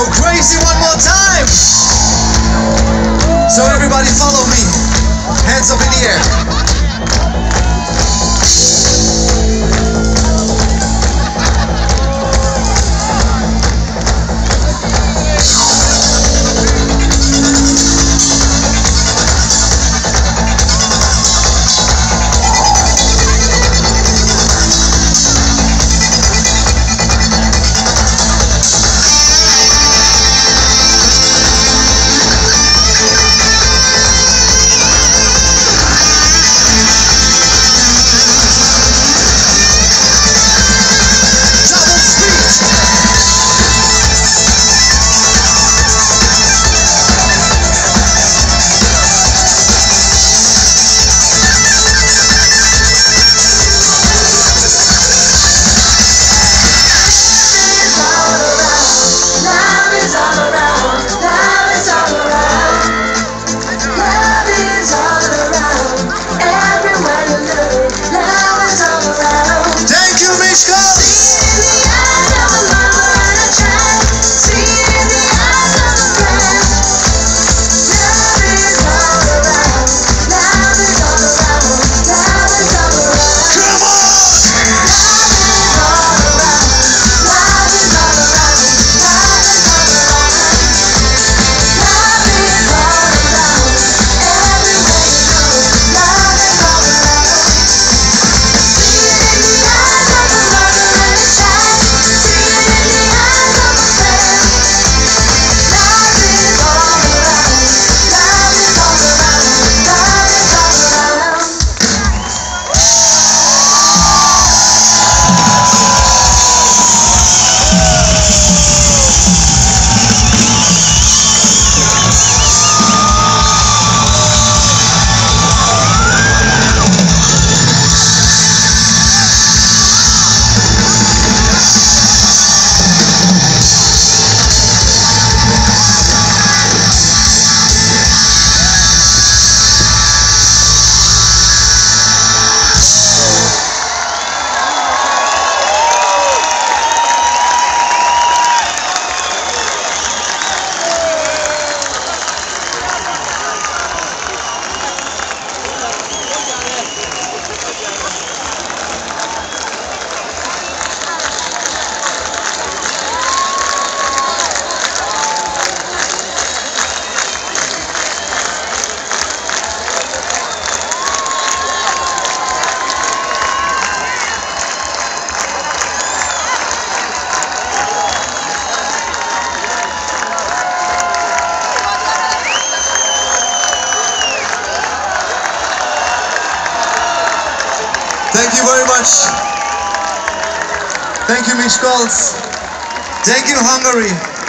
go crazy one more time. So everybody follow me. Hands up in the air. Thank you very much. Thank you, Mish Thank you, Hungary.